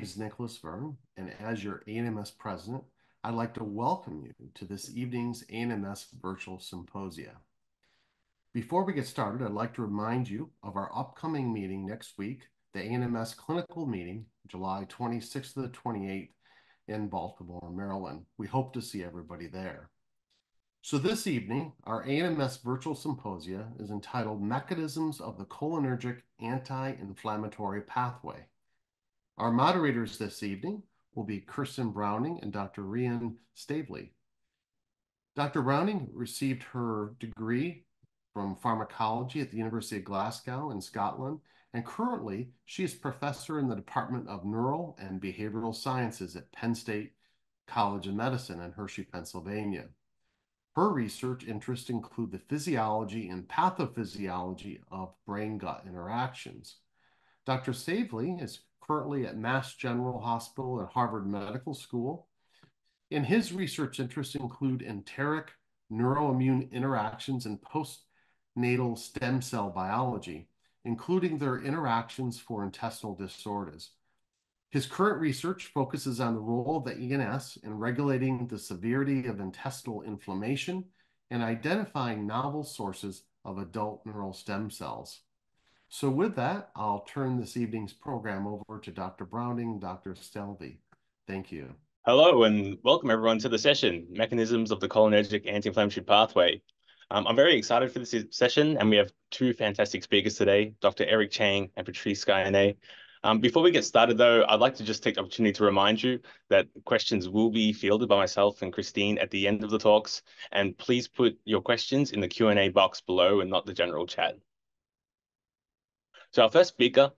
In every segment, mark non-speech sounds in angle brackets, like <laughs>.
Name is Nicholas Verne, and as your ANMS president, I'd like to welcome you to this evening's ANMS Virtual Symposia. Before we get started, I'd like to remind you of our upcoming meeting next week, the ANMS Clinical Meeting, July 26th to the 28th in Baltimore, Maryland. We hope to see everybody there. So this evening, our ANMS Virtual Symposia is entitled Mechanisms of the Cholinergic Anti-Inflammatory Pathway. Our moderators this evening will be Kirsteen Browning and Dr. Rhian Stavely. Dr. Browning received her degree from pharmacology at the University of Glasgow in Scotland, and currently she is professor in the Department of Neural and Behavioral Sciences at Penn State College of Medicine in Hershey, Pennsylvania. Her research interests include the physiology and pathophysiology of brain-gut interactions. Dr. Stavely is currently at Mass General Hospital and Harvard Medical School. And his research interests include enteric neuroimmune interactions and postnatal stem cell biology, including their interactions for intestinal disorders. His current research focuses on the role of the ENS in regulating the severity of intestinal inflammation and identifying novel sources of adult neural stem cells. So with that, I'll turn this evening's program over to Dr. Browning, Dr. Stavely. Thank you. Hello, and welcome everyone to the session, Mechanisms of the Cholinergic Anti-Inflammatory Pathway. Um, I'm very excited for this session, and we have two fantastic speakers today, Dr. Eric Chang and Patrice Guyenet. Um, before we get started, though, I'd like to just take the opportunity to remind you that questions will be fielded by myself and Kirsteen at the end of the talks, and please put your questions in the Q&A box below and not the general chat. So our first speaker,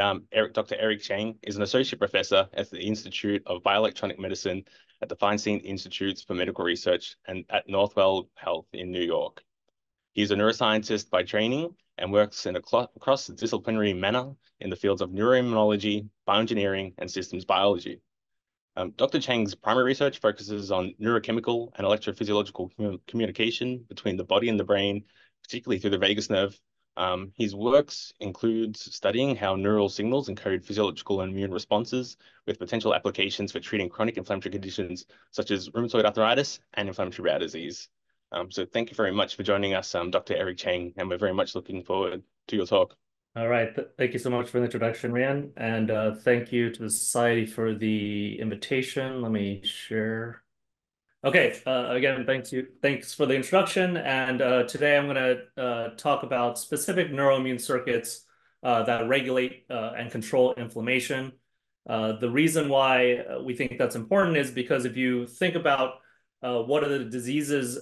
um, Eric, Dr. Eric Chang, is an associate professor at the Institute of Bioelectronic Medicine at the Feinstein Institutes for Medical Research and at Northwell Health in New York. He's a neuroscientist by training and works in a cross-disciplinary manner in the fields of neuroimmunology, bioengineering, and systems biology. Um, Dr. Chang's primary research focuses on neurochemical and electrophysiological communication between the body and the brain, particularly through the vagus nerve, um, his works includes studying how neural signals encode physiological and immune responses with potential applications for treating chronic inflammatory conditions such as rheumatoid arthritis and inflammatory bowel disease. Um, so thank you very much for joining us, um, Dr. Eric Chang, and we're very much looking forward to your talk. All right. Thank you so much for the introduction, Rhian. And uh, thank you to the Society for the invitation. Let me share Okay, uh, again, thanks you. Thanks for the introduction. And uh, today I'm going to uh, talk about specific neuroimmune circuits uh, that regulate uh, and control inflammation. Uh, the reason why we think that's important is because if you think about what are the diseases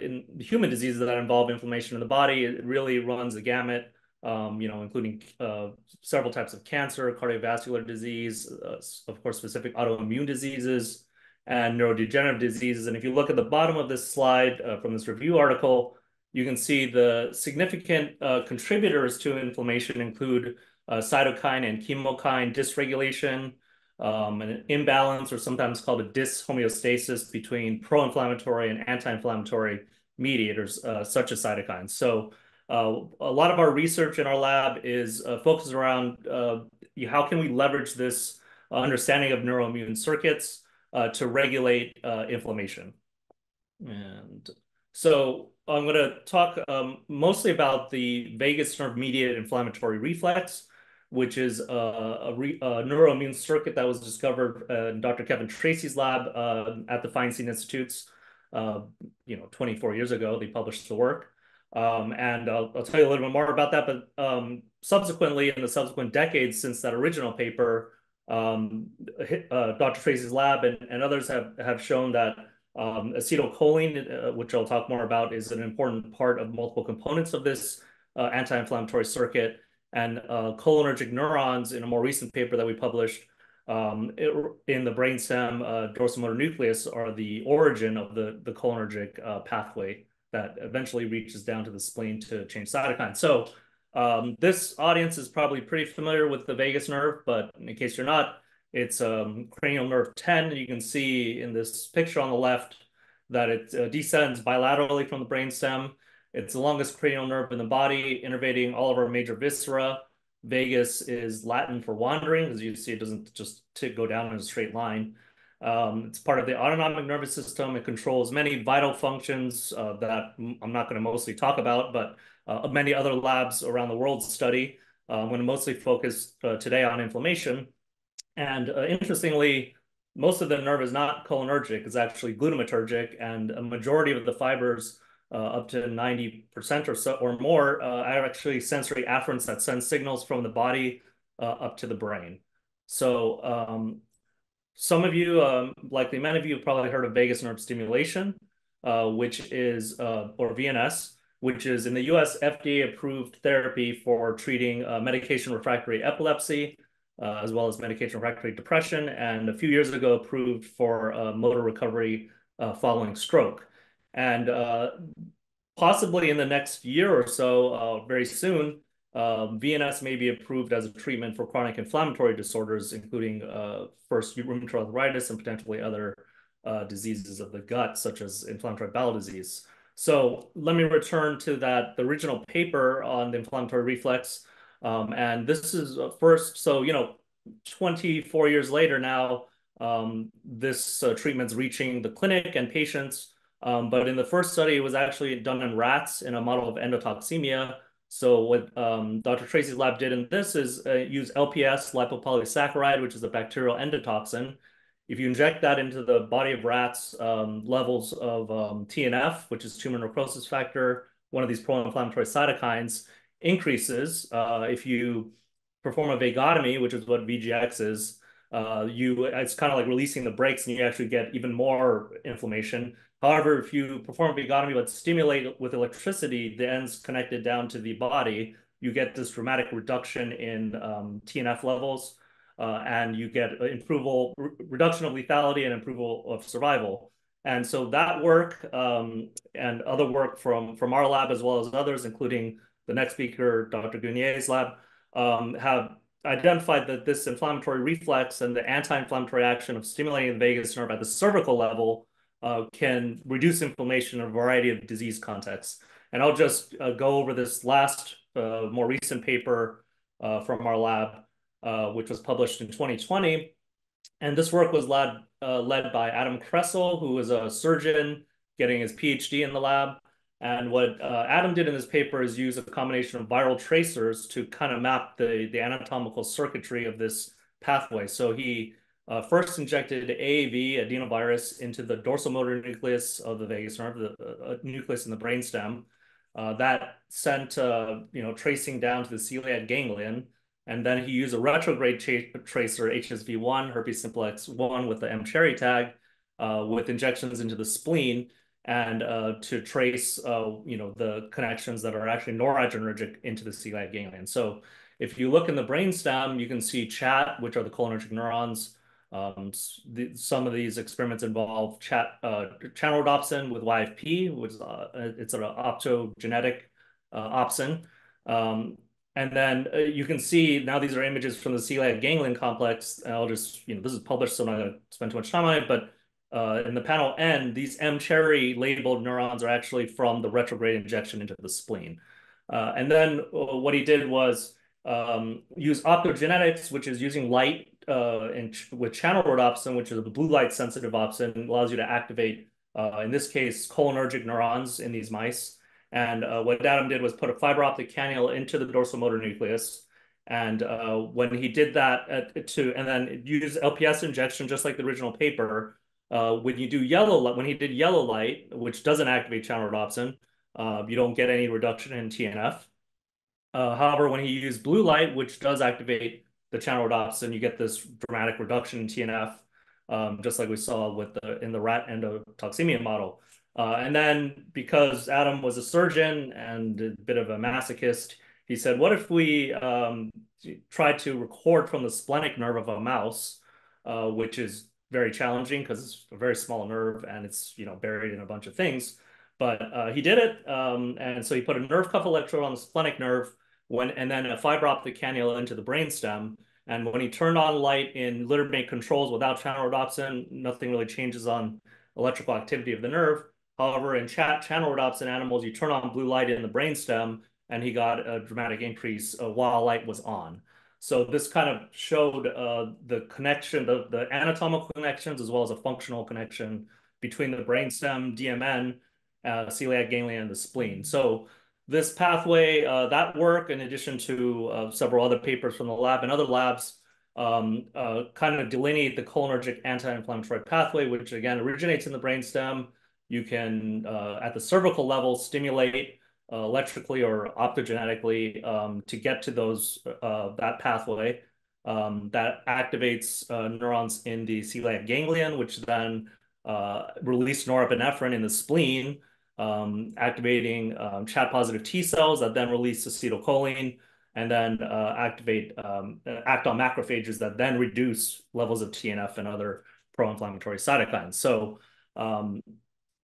in human diseases that involve inflammation in the body, it really runs the gamut. Um, you know, including several types of cancer, cardiovascular disease, of course, specific autoimmune diseases, and neurodegenerative diseases. And if you look at the bottom of this slide uh, from this review article, you can see the significant uh, contributors to inflammation include uh, cytokine and chemokine dysregulation, um, an imbalance or sometimes called a dyshomeostasis between pro-inflammatory and anti-inflammatory mediators uh, such as cytokines. So uh, a lot of our research in our lab is uh, focused around how can we leverage this understanding of neuroimmune circuits uh, to regulate uh, inflammation. And so I'm going to talk um, mostly about the vagus nerve mediated inflammatory reflex, which is a, a, re, a neuroimmune circuit that was discovered in Dr. Kevin Tracey's lab uh, at the Feinstein Institutes, uh, you know, 24 years ago. They published the work. Um, and I'll, I'll, tell you a little bit more about that. But um, subsequently, in the subsequent decades since that original paper, um, uh, Dr. Tracey's lab and, and others have, have shown that um, acetylcholine, uh, which I'll talk more about, is an important part of multiple components of this uh, anti-inflammatory circuit. And uh, cholinergic neurons, in a more recent paper that we published um, it, in the brainstem uh, dorsal motor nucleus, are the origin of the, the cholinergic uh, pathway that eventually reaches down to the spleen to change cytokines. So um, this audience is probably pretty familiar with the vagus nerve, but in case you're not, it's um, cranial nerve 10. You can see in this picture on the left that it uh, descends bilaterally from the brainstem. It's the longest cranial nerve in the body, innervating all of our major viscera. Vagus is Latin for wandering. As you see, it doesn't just go down in a straight line. Um, it's part of the autonomic nervous system. It controls many vital functions uh, that I'm not going to mostly talk about, but uh, many other labs around the world study. I'm going to mostly focus uh, today on inflammation. And uh, interestingly, most of the nerve is not cholinergic, it's actually glutamatergic, and a majority of the fibers, uh, up to 90% or so or more, are actually sensory afferents that send signals from the body up to the brain. So um, some of you, um, likely many of you, have probably heard of vagus nerve stimulation, uh, which is, uh, or VNS, which is in the US FDA approved therapy for treating uh, medication refractory epilepsy, uh, as well as medication refractory depression, and a few years ago approved for uh, motor recovery uh, following stroke. And possibly in the next year or so, very soon, VNS may be approved as a treatment for chronic inflammatory disorders, including uh, first rheumatoid arthritis and potentially other uh, diseases of the gut, such as inflammatory bowel disease. So let me return to that the original paper on the inflammatory reflex. Um, and this is uh, first, so, you know, 24 years later now, um, this uh, treatment's reaching the clinic and patients. Um, but in the first study, it was actually done in rats in a model of endotoxemia, so what um, Dr. Tracey's lab did in this is uh, use LPS, lipopolysaccharide, which is a bacterial endotoxin. If you inject that into the body of rats, um, levels of um, TNF, which is tumor necrosis factor, one of these pro-inflammatory cytokines, increases. Uh, if you perform a vagotomy, which is what VGX is, uh, you it's kind of like releasing the brakes and you actually get even more inflammation. However, if you perform a vagotomy but stimulate with electricity the ends connected down to the body, you get this dramatic reduction in um, TNF levels, uh, and you get improval, re reduction of lethality and improval of survival. And so that work um, and other work from, from our lab as well as others, including the next speaker, Dr. Guyenet's lab, um, have identified that this inflammatory reflex and the anti-inflammatory action of stimulating the vagus nerve at the cervical level uh, can reduce inflammation in a variety of disease contexts. And I'll just uh, go over this last, uh, more recent paper uh, from our lab, uh, which was published in 2020. And this work was led, uh, led by Adam Kressel, who was a surgeon getting his PhD in the lab. And what Adam did in this paper is use a combination of viral tracers to kind of map the, the anatomical circuitry of this pathway. So he uh, first injected AAV adenovirus into the dorsal motor nucleus of the vagus nerve, the uh, nucleus in the brainstem. Uh, that sent, uh, you know, tracing down to the celiac ganglion. And then he used a retrograde tracer, HSV1, herpes simplex 1 with the mCherry tag, uh, with injections into the spleen and uh, to trace, you know, the connections that are actually noradrenergic into the celiac ganglion. So if you look in the brainstem, you can see CHAT, which are the cholinergic neurons, um, the, some of these experiments involve chat, uh, channel rhodopsin with YFP, which is uh, it's an optogenetic uh, opsin. Um, and then uh, you can see now these are images from the celiac ganglion complex. I'll just, you know, this is published, so I'm not going to spend too much time on it. But uh, in the panel N, these mCherry labeled neurons are actually from the retrograde injection into the spleen. Uh, and then uh, what he did was um, use optogenetics, which is using light uh, in ch with channel rhodopsin, which is a blue light sensitive opsin, allows you to activate, uh, in this case, cholinergic neurons in these mice. And uh, what Adam did was put a fiber optic cannula into the dorsal motor nucleus. And uh, when he did that at, to, and then use LPS injection, just like the original paper, uh, when you do yellow light, when he did yellow light, which doesn't activate channel rhodopsin, uh, you don't get any reduction in TNF. however, when he used blue light, which does activate the channel rhodopsin, you get this dramatic reduction in TNF, um, just like we saw with the in the rat endotoxemia model. Uh, and then because Adam was a surgeon and a bit of a masochist, he said, what if we um, try to record from the splenic nerve of a mouse, uh, which is very challenging because it's a very small nerve and it's you know buried in a bunch of things. But uh, he did it, um, and so he put a nerve cuff electrode on the splenic nerve, when and then a fiber optic cannula into the brainstem. And when he turned on light in littermate controls without channel rhodopsin, nothing really changes on electrical activity of the nerve. However, in chat channel rhodopsin animals, you turn on blue light in the brainstem, and he got a dramatic increase uh, while light was on. So this kind of showed uh, the connection, the, the anatomical connections, as well as a functional connection between the brainstem, DMN, uh, celiac ganglion, and the spleen. So this pathway, uh, that work, in addition to uh, several other papers from the lab and other labs, um, uh, kind of delineate the cholinergic anti-inflammatory pathway, which again originates in the brainstem. You can, uh, at the cervical level, stimulate uh, electrically or optogenetically um, to get to those uh, that pathway um, that activates uh, neurons in the celiac ganglion, which then uh, release norepinephrine in the spleen, um, activating um, ChAT-positive T cells that then release acetylcholine and then uh, activate um, act on macrophages that then reduce levels of TNF and other pro-inflammatory cytokines. So um,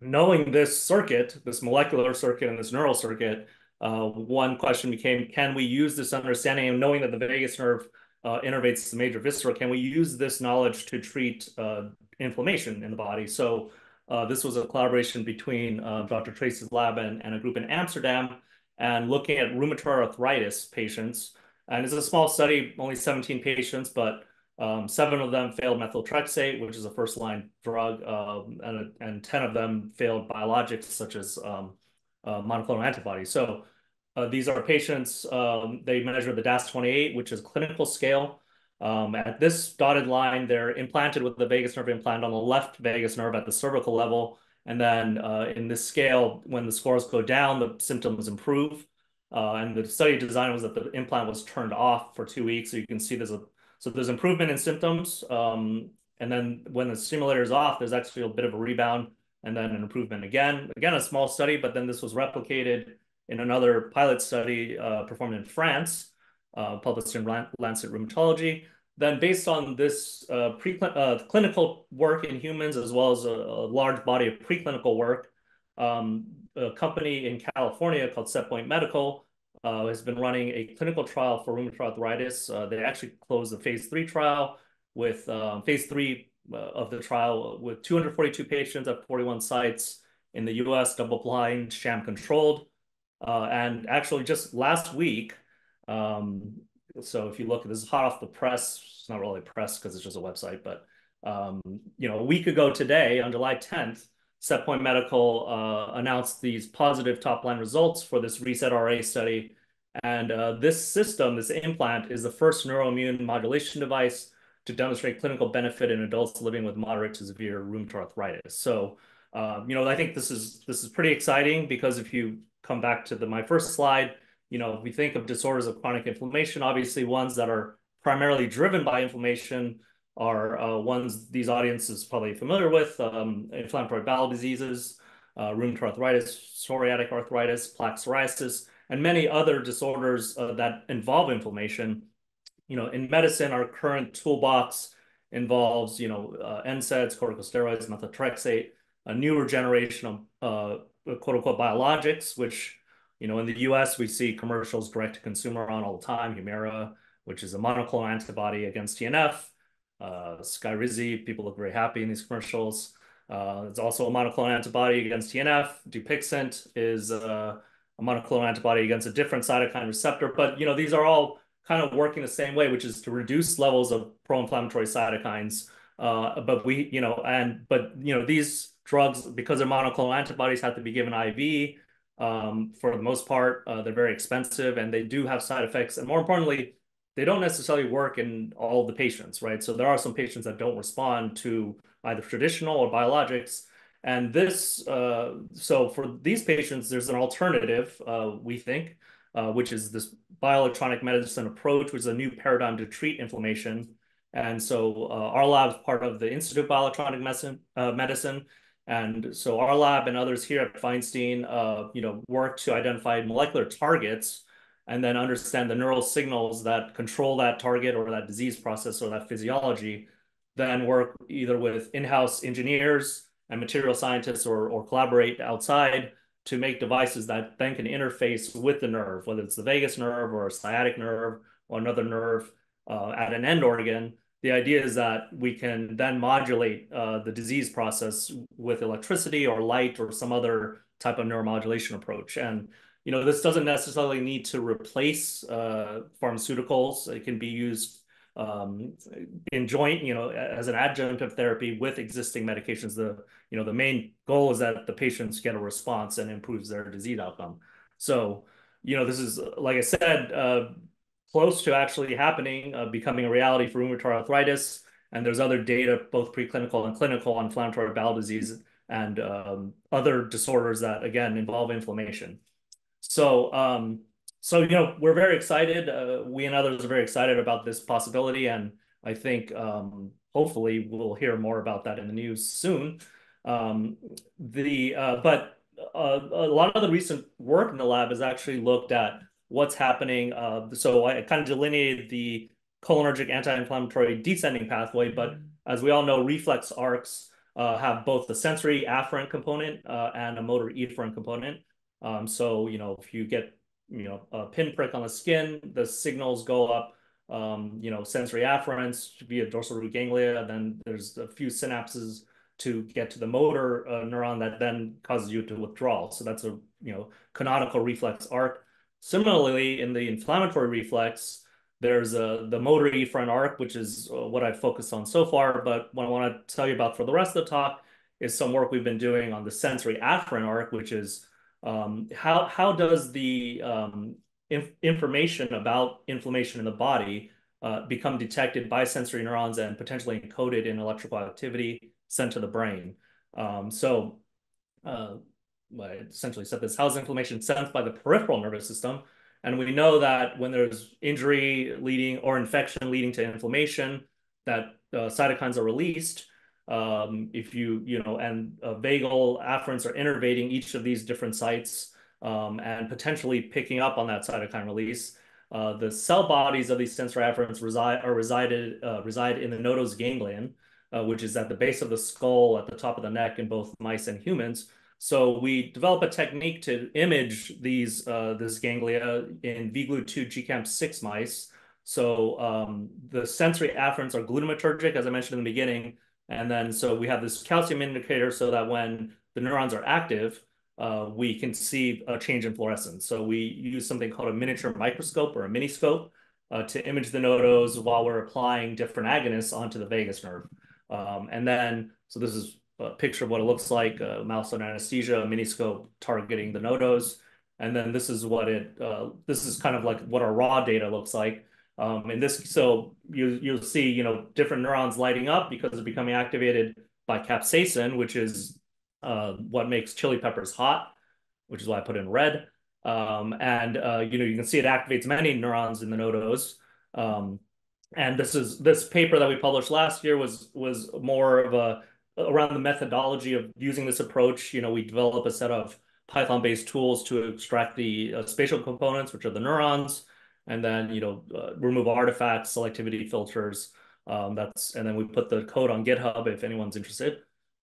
knowing this circuit, this molecular circuit and this neural circuit, uh, one question became, can we use this understanding and knowing that the vagus nerve uh, innervates the major viscera, can we use this knowledge to treat uh, inflammation in the body? So uh, this was a collaboration between uh, Dr. Tracey's lab and, and a group in Amsterdam and looking at rheumatoid arthritis patients. And it's a small study, only 17 patients, but um, seven of them failed methotrexate, which is a first line drug, um, and, and 10 of them failed biologics such as um, uh, monoclonal antibodies. So uh, these are patients, they measure the DAS28, which is clinical scale. At this dotted line, they're implanted with the vagus nerve implant on the left vagus nerve at the cervical level. And then uh, in this scale, when the scores go down, the symptoms improve. And the study design was that the implant was turned off for two weeks. So you can see there's a so there's improvement in symptoms. Um, and then when the stimulator is off, there's actually a bit of a rebound and then an improvement again. Again, a small study, but then this was replicated in another pilot study uh, performed in France, uh, published in Lancet Rheumatology. Then based on this uh, uh, clinical work in humans, as well as a, a large body of preclinical work, um, a company in California called Setpoint Medical uh, has been running a clinical trial for rheumatoid arthritis. Uh, they actually closed the phase three trial with um, phase three uh, of the trial with 242 patients at 41 sites in the US, double blind, sham controlled. Uh, and actually, just last week, um, so if you look, at this is hot off the press. It's not really press because it's just a website, but um, you know, a week ago today, on July 10th, Setpoint Medical uh, announced these positive top-line results for this RESET-RA study. And uh, this system, this implant, is the first neuroimmune modulation device to demonstrate clinical benefit in adults living with moderate to severe rheumatoid arthritis. So, uh, you know, I think this is this is pretty exciting because if you come back to the my first slide, you know, we think of disorders of chronic inflammation, obviously ones that are primarily driven by inflammation are uh, ones these audiences probably familiar with, um, inflammatory bowel diseases, uh, rheumatoid arthritis, psoriatic arthritis, plaque psoriasis, and many other disorders uh, that involve inflammation. You know, in medicine, our current toolbox involves, you know, uh, NSAIDs, corticosteroids, methotrexate, a newer generation of uh, quote unquote biologics, which, you know, in the US, we see commercials direct to consumer on all the time, Humira, which is a monoclonal antibody against TNF, uh, Skyrizi, people look very happy in these commercials. Uh, it's also a monoclonal antibody against TNF. Dupixent is uh, a monoclonal antibody against a different cytokine receptor. But you know these are all kind of working the same way, which is to reduce levels of pro-inflammatory cytokines. Uh, but we, you know, and but you know these drugs because they're monoclonal antibodies have to be given IV. Um, for the most part, uh, they're very expensive and they do have side effects. And more importantly, they don't necessarily work in all the patients, right? So there are some patients that don't respond to either traditional or biologics. And this, uh, so for these patients, there's an alternative, uh, we think, uh, which is this bioelectronic medicine approach, which is a new paradigm to treat inflammation. And so uh, our lab is part of the Institute of Bioelectronic Medicine, uh, medicine. And so our lab and others here at Feinstein, uh, you know, work to identify molecular targets and then understand the neural signals that control that target or that disease process or that physiology, then work either with in-house engineers and material scientists or, or collaborate outside to make devices that then can interface with the nerve, whether it's the vagus nerve or a sciatic nerve or another nerve uh, at an end organ. The idea is that we can then modulate uh, the disease process with electricity or light or some other type of neuromodulation approach. And you know, this doesn't necessarily need to replace uh, pharmaceuticals. It can be used um, in joint, you know, as an adjunctive therapy with existing medications. The you know, the main goal is that the patients get a response and improves their disease outcome. So, you know, this is, like I said, uh, close to actually happening, uh, becoming a reality for rheumatoid arthritis. And there's other data, both preclinical and clinical, on inflammatory bowel disease and um, other disorders that, again, involve inflammation. So, um, so you know, we're very excited. Uh, we and others are very excited about this possibility, and I think, um, hopefully, we'll hear more about that in the news soon. Um, the uh, but uh, a lot of the recent work in the lab has actually looked at what's happening. So I kind of delineated the cholinergic anti-inflammatory descending pathway, but as we all know, reflex arcs have both the sensory afferent component and a motor efferent component. Um, so, you know, if you get, you know, a pinprick on the skin, the signals go up, um, you know, sensory afferents via dorsal root ganglia, then there's a few synapses to get to the motor uh, neuron that then causes you to withdraw. So that's a, you know, canonical reflex arc. Similarly, in the inflammatory reflex, there's a, the motor efferent arc, which is uh, what I've focused on so far. But what I want to tell you about for the rest of the talk is some work we've been doing on the sensory afferent arc, which is Um, how how does the um, information about inflammation in the body uh, become detected by sensory neurons and potentially encoded in electrical activity sent to the brain? Um, so uh, I essentially said this: how is inflammation sensed by the peripheral nervous system? And we know that when there's injury leading or infection leading to inflammation, that uh, cytokines are released. Um, if you, you know, and uh, vagal afferents are innervating each of these different sites um, and potentially picking up on that cytokine release. Uh, the cell bodies of these sensory afferents reside are resided uh, reside in the nodose ganglion, uh, which is at the base of the skull, at the top of the neck in both mice and humans. So we develop a technique to image these this ganglia in VGlut2 GCaMP6 mice. So um, the sensory afferents are glutamatergic, as I mentioned in the beginning. And then so we have this calcium indicator so that when the neurons are active, uh, we can see a change in fluorescence. So we use something called a miniature microscope or a miniscope uh, to image the nodose while we're applying different agonists onto the vagus nerve. Um, and then so this is a picture of what it looks like, uh, mouse on anesthesia, a miniscope targeting the nodose. And then this is what it this is kind of like what our raw data looks like. Um, and this so you, you'll see, you know, different neurons lighting up because they're becoming activated by capsaicin, which is uh, what makes chili peppers hot, which is why I put in red. Um, and, uh, you know, you can see it activates many neurons in the nodose. Um, and this is this paper that we published last year was was more of a around the methodology of using this approach. You know, we develop a set of Python-based tools to extract the uh, spatial components, which are the neurons, and then, you know, uh, remove artifacts, selectivity filters. Um, that's and then we put the code on GitHub if anyone's interested.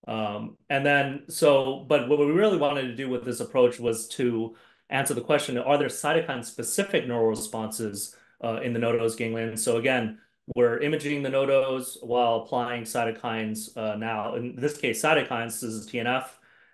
Um, and then so but what we really wanted to do with this approach was to answer the question, are there cytokine-specific neural responses uh, in the nodose ganglion? So again, we're imaging the nodose while applying cytokines uh, now. In this case, cytokines, this is TNF.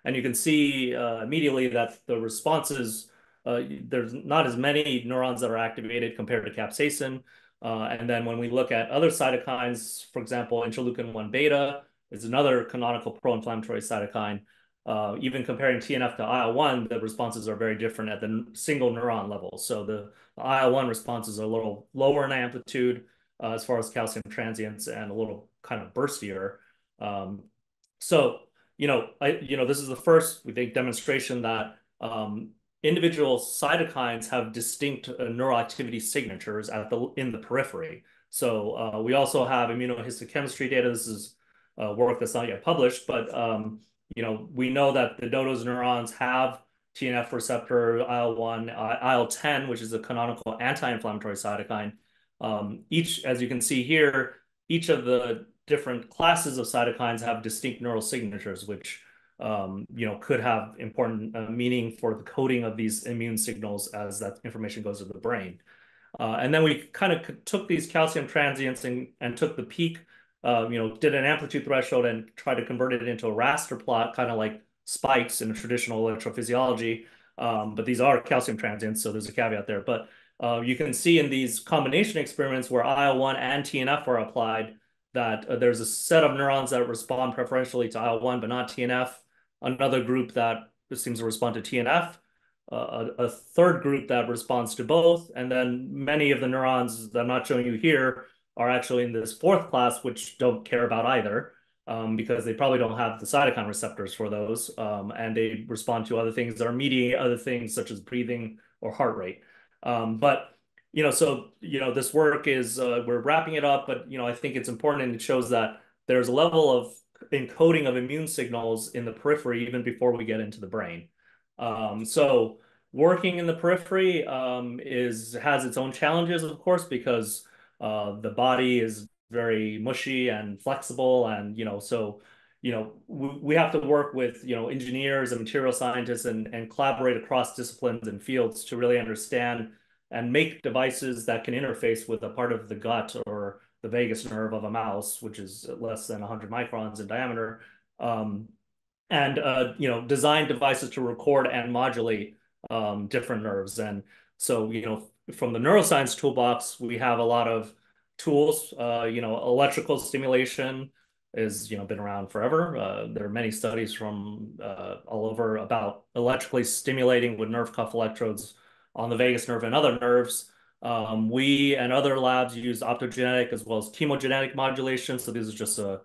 And you can see immediately that the responses, Uh, there's not as many neurons that are activated compared to capsaicin. Uh, and then when we look at other cytokines, for example, interleukin-1 beta is another canonical pro-inflammatory cytokine. Uh, even comparing TNF to IL-1, the responses are very different at the single neuron level. So the IL-1 responses are a little lower in amplitude as far as calcium transients and a little kind of burstier. Um, so, you know, you know, this is the first, we think, demonstration that um, individual cytokines have distinct uh, neural activity signatures at the in the periphery. So uh, we also have immunohistochemistry data. This is uh, work that's not yet published, but, um, you know, we know that the nodose neurons have TNF receptor, IL-1, IL-10, which is a canonical anti-inflammatory cytokine. Um, each, as you can see here, each of the different classes of cytokines have distinct neural signatures, which, you know, could have important meaning for the coding of these immune signals as that information goes to the brain. And then we kind of took these calcium transients and took the peak, you know, did an amplitude threshold and tried to convert it into a raster plot, kind of like spikes in traditional electrophysiology. Um, but these are calcium transients, so there's a caveat there. But uh, you can see in these combination experiments where IL-1 and TNF are applied that uh, there's a set of neurons that respond preferentially to IL-1 but not TNF, another group that seems to respond to TNF, uh, a, a, third group that responds to both, and then many of the neurons that I'm not showing you here are actually in this fourth class, which don't care about either um, because they probably don't have the cytokine receptors for those, um, and they respond to other things that are mediating other things such as breathing or heart rate. Um, but you know, so you know, this work is uh, we're wrapping it up, but you know, I think it's important and it shows that there's a level of encoding of immune signals in the periphery even before we get into the brain. Um, so working in the periphery um, is has its own challenges, of course, because uh, the body is very mushy and flexible and you know so you know we, we have to work with you know engineers and material scientists and, and collaborate across disciplines and fields to really understand and make devices that can interface with a part of the gut or the vagus nerve of a mouse which is less than 100 microns in diameter um, and uh, you know design devices to record and modulate um, different nerves and so you know from the neuroscience toolbox we have a lot of tools. Uh, you know, electrical stimulation is you know been around forever. Uh, there are many studies from uh, all over about electrically stimulating with nerve cuff electrodes on the vagus nerve and other nerves. Um, we and other labs use optogenetic as well as chemogenetic modulation. So this is just a,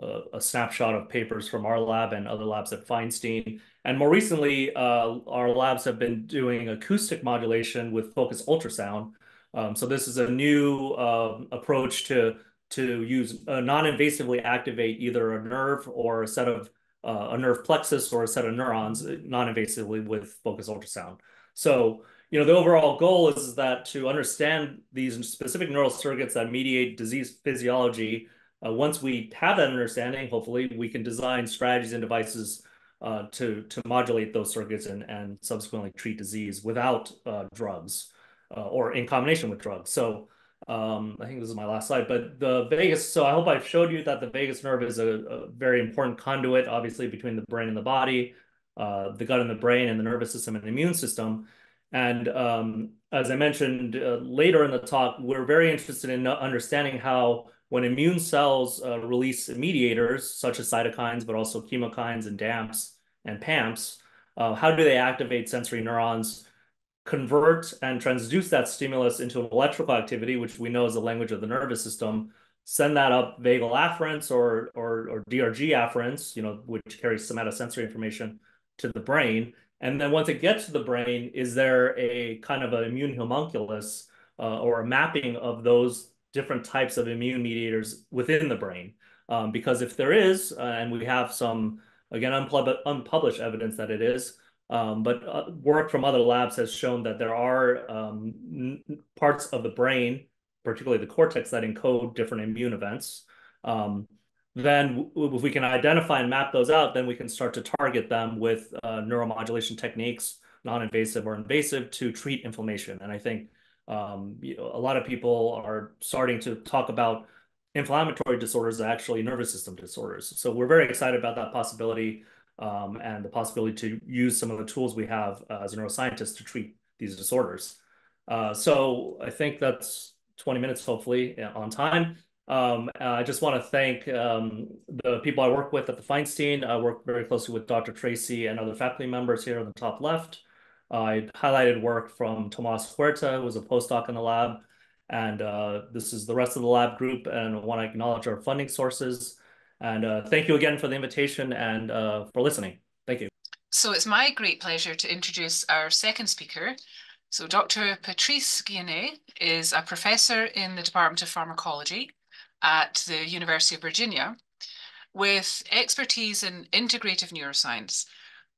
a, a snapshot of papers from our lab and other labs at Feinstein. And more recently, uh, our labs have been doing acoustic modulation with focused ultrasound, um, so this is a new uh, approach to to use uh, non-invasively activate either a nerve or a set of uh, a nerve plexus or a set of neurons uh, non-invasively with focused ultrasound. So you know the overall goal is that to understand these specific neural circuits that mediate disease physiology. Uh, once we have that understanding, hopefully we can design strategies and devices uh, to to modulate those circuits and and subsequently treat disease without drugs uh, or in combination with drugs. So um, I think this is my last slide, but the vagus. So I hope I've showed you that the vagus nerve is a, a very important conduit, obviously between the brain and the body, uh, the gut and the brain, and the nervous system and the immune system. And um, as I mentioned uh, later in the talk, we're very interested in understanding how when immune cells uh, release mediators such as cytokines, but also chemokines and DAMPs and PAMPs, uh, how do they activate sensory neurons convert and transduce that stimulus into an electrical activity, which we know is the language of the nervous system, send that up vagal afferents or, or, or DRG afferents, you know, which carries somatosensory information to the brain. And then once it gets to the brain, is there a kind of an immune homunculus uh, or a mapping of those different types of immune mediators within the brain? Um, because if there is, uh, and we have some, again, unpublished evidence that it is, um, but uh, work from other labs has shown that there are um, parts of the brain, particularly the cortex, that encode different immune events. Um, then if we can identify and map those out, then we can start to target them with uh, neuromodulation techniques, non-invasive or invasive, to treat inflammation. And I think um, you know, a lot of people are starting to talk about inflammatory disorders actually nervous system disorders. So we're very excited about that possibility um, and the possibility to use some of the tools we have uh, as a neuroscientist to treat these disorders. Uh, so I think that's 20 minutes, hopefully, on time. Um, I just want to thank um, the people I work with at the Feinstein. I work very closely with Dr. Tracey and other faculty members here on the top left. I highlighted work from Tomas Huerta, who was a postdoc in the lab. And uh, this is the rest of the lab group, and I want to acknowledge our funding sources. And uh, thank you again for the invitation and uh, for listening. Thank you. So it's my great pleasure to introduce our second speaker. So Dr. Patrice Guyenet is a professor in the Department of Pharmacology at the University of Virginia with expertise in integrative neuroscience,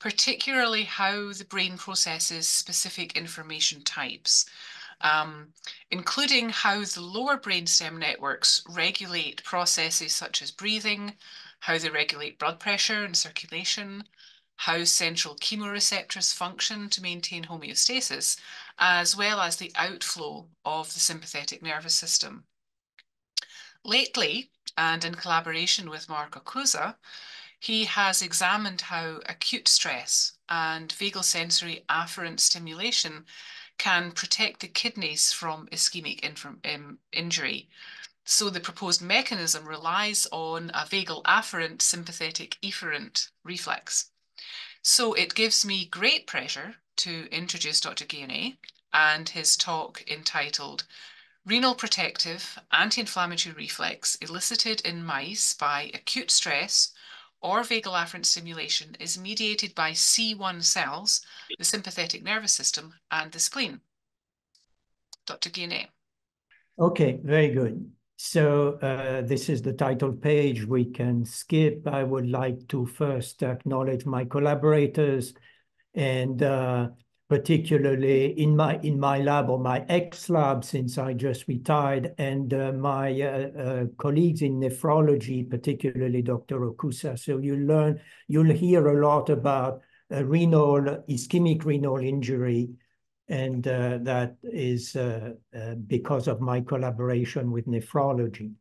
particularly how the brain processes specific information types um, including how the lower brainstem networks regulate processes such as breathing, how they regulate blood pressure and circulation, how central chemoreceptors function to maintain homeostasis, as well as the outflow of the sympathetic nervous system. Lately, and in collaboration with Mark Okusa, he has examined how acute stress and vagal sensory afferent stimulation can protect the kidneys from ischemic um, injury. So the proposed mechanism relies on a vagal afferent sympathetic efferent reflex. So it gives me great pleasure to introduce Dr. Guyenet and his talk entitled Renal Protective Anti-Inflammatory Reflex Elicited in Mice by Acute Stress or vagal afferent stimulation is mediated by C1 cells, the sympathetic nervous system, and the spleen. Dr. Guyenet. Okay, very good. So uh, this is the title page. We can skip. I would like to first acknowledge my collaborators and uh, particularly in my in my lab or my ex-lab since I just retired, and uh, my uh, uh, colleagues in nephrology, particularly Dr. Okusa. So you learn, you'll hear a lot about renal ischemic renal injury, and uh, that is uh, uh, because of my collaboration with nephrology.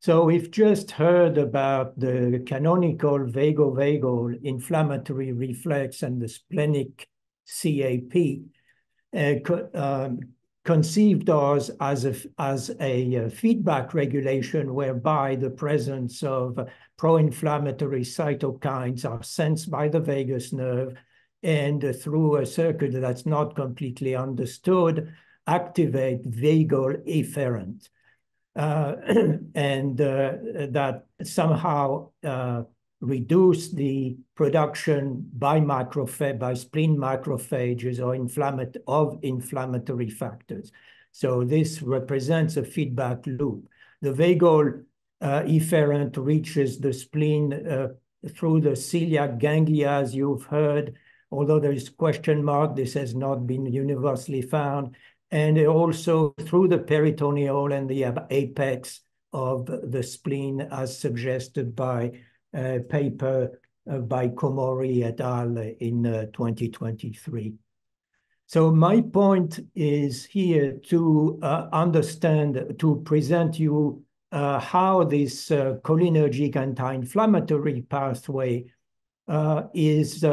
So we've just heard about the canonical vagovagal inflammatory reflex and the splenic CAP, uh, co um, conceived as, as a, as a uh, feedback regulation whereby the presence of pro-inflammatory cytokines are sensed by the vagus nerve and uh, through a circuit that's not completely understood, activate vagal efferent. Uh, <clears throat> and uh, that somehow uh, reduce the production by macrophage, by spleen macrophages or inflammat of inflammatory factors. So this represents a feedback loop. The vagal uh, efferent reaches the spleen uh, through the celiac ganglia, as you've heard, although there is question mark, this has not been universally found, and also through the peritoneal and the apex of the spleen as suggested by Uh, paper uh, by Komori et al. in uh, 2023. So my point is here to uh, understand, to present you uh, how this cholinergic anti-inflammatory pathway is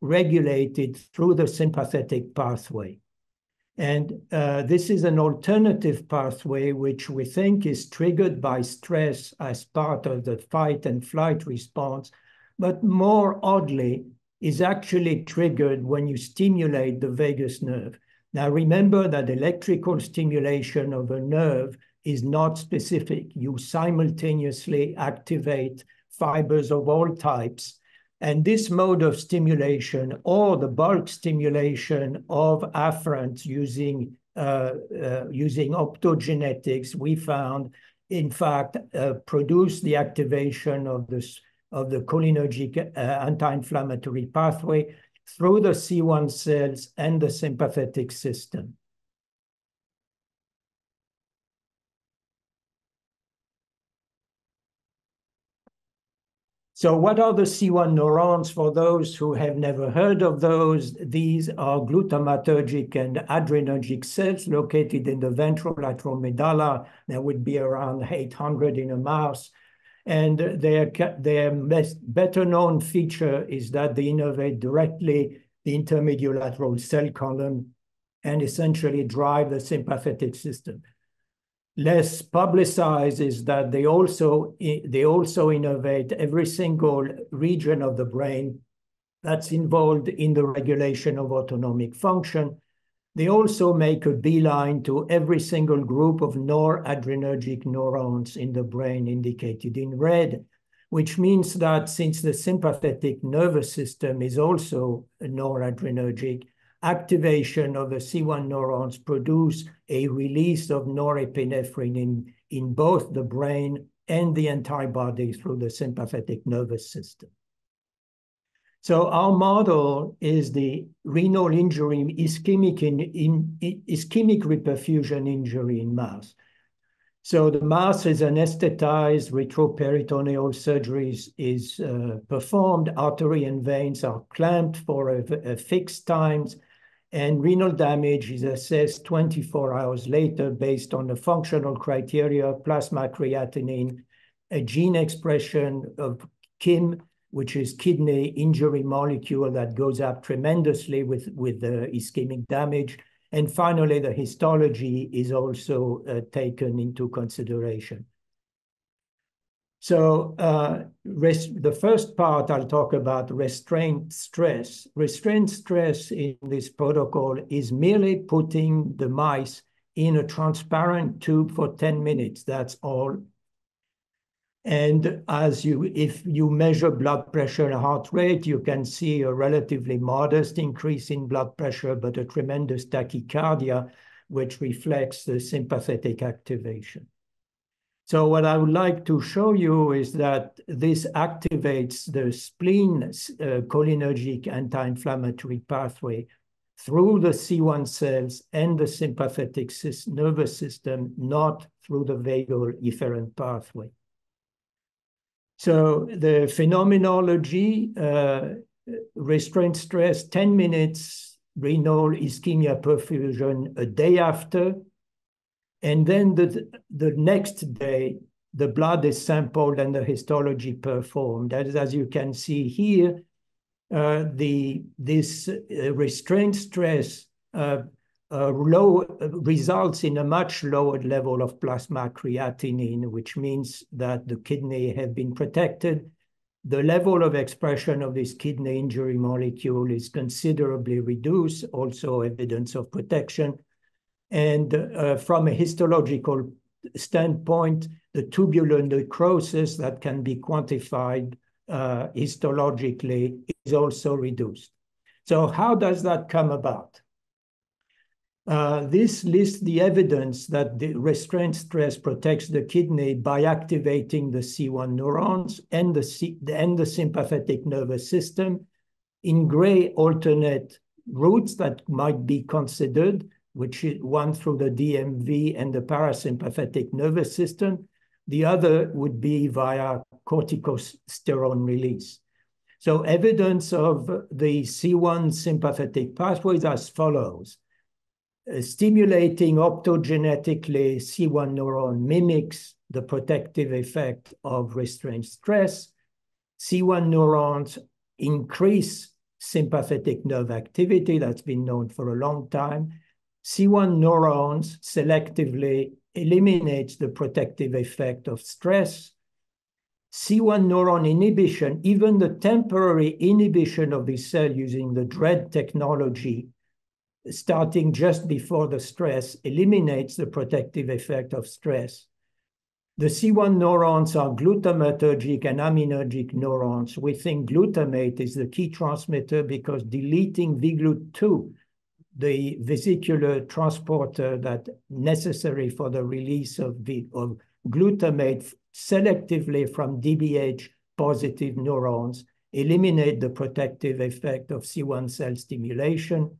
regulated through the sympathetic pathway. And uh, this is an alternative pathway which we think is triggered by stress as part of the fight and flight response, but more oddly is actually triggered when you stimulate the vagus nerve. Now remember that electrical stimulation of a nerve is not specific. You simultaneously activate fibers of all types and this mode of stimulation or the bulk stimulation of afferents using, uh, uh, using optogenetics, we found, in fact, uh, produce the activation of, this, of the cholinergic uh, anti-inflammatory pathway through the C1 cells and the sympathetic system. So what are the C1 neurons for those who have never heard of those? These are glutamatergic and adrenergic cells located in the ventrolateral medulla. There would be around 800 in a mouse. And their, their best, better known feature is that they innervate directly the intermediolateral cell column and essentially drive the sympathetic system less publicized is that they also they also innervate every single region of the brain that's involved in the regulation of autonomic function. They also make a beeline to every single group of noradrenergic neurons in the brain indicated in red, which means that since the sympathetic nervous system is also noradrenergic, activation of the C1 neurons produce a release of norepinephrine in, in both the brain and the entire body through the sympathetic nervous system. So our model is the renal injury, ischemic, in, in, ischemic reperfusion injury in mouse. So the mouse is anesthetized, retroperitoneal surgery is uh, performed, artery and veins are clamped for a, a fixed times, and renal damage is assessed 24 hours later based on the functional criteria, plasma creatinine, a gene expression of KIM, which is kidney injury molecule that goes up tremendously with, with the ischemic damage. And finally, the histology is also uh, taken into consideration. So uh, the first part, I'll talk about restraint stress. Restraint stress in this protocol is merely putting the mice in a transparent tube for 10 minutes. That's all. And as you, if you measure blood pressure and heart rate, you can see a relatively modest increase in blood pressure, but a tremendous tachycardia, which reflects the sympathetic activation. So what I would like to show you is that this activates the spleen uh, cholinergic anti-inflammatory pathway through the C1 cells and the sympathetic nervous system, not through the vagal efferent pathway. So the phenomenology, uh, restraint stress, 10 minutes renal ischemia perfusion a day after, and then the, the next day, the blood is sampled and the histology performed. As, as you can see here, uh, the this uh, restraint stress uh, uh low uh, results in a much lower level of plasma creatinine, which means that the kidney have been protected. The level of expression of this kidney injury molecule is considerably reduced, also evidence of protection. And uh, from a histological standpoint, the tubular necrosis that can be quantified uh, histologically is also reduced. So how does that come about? Uh, this lists the evidence that the restraint stress protects the kidney by activating the C1 neurons and the, C and the sympathetic nervous system. In gray, alternate routes that might be considered which is one through the DMV and the parasympathetic nervous system. The other would be via corticosterone release. So evidence of the C1 sympathetic pathways as follows. Uh, stimulating optogenetically C1 neuron mimics the protective effect of restraint stress. C1 neurons increase sympathetic nerve activity. That's been known for a long time. C1 neurons selectively eliminates the protective effect of stress. C1 neuron inhibition, even the temporary inhibition of the cell using the DREAD technology, starting just before the stress, eliminates the protective effect of stress. The C1 neurons are glutamatergic and aminergic neurons. We think glutamate is the key transmitter because deleting VGLUT2 the vesicular transporter that necessary for the release of, the, of glutamate selectively from DBH positive neurons, eliminate the protective effect of C1 cell stimulation.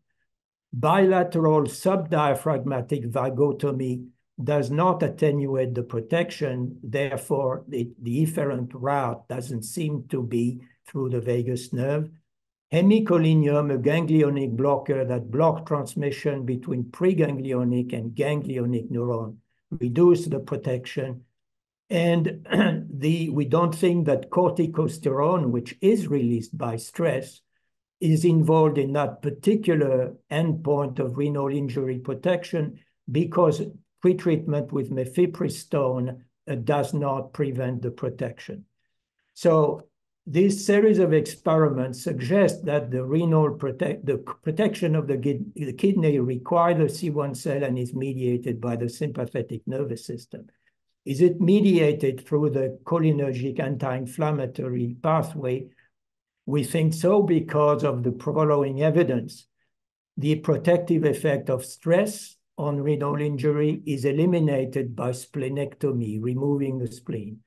Bilateral subdiaphragmatic vagotomy does not attenuate the protection. Therefore, the, the efferent route doesn't seem to be through the vagus nerve. Hemicolinium, a ganglionic blocker that block transmission between preganglionic and ganglionic neuron, reduce the protection. And <clears throat> the we don't think that corticosterone, which is released by stress, is involved in that particular endpoint of renal injury protection because pretreatment with mifepristone uh, does not prevent the protection. So this series of experiments suggests that the renal protect the protection of the, the kidney requires the C1 cell and is mediated by the sympathetic nervous system. Is it mediated through the cholinergic anti-inflammatory pathway? We think so because of the following evidence. The protective effect of stress on renal injury is eliminated by splenectomy, removing the spleen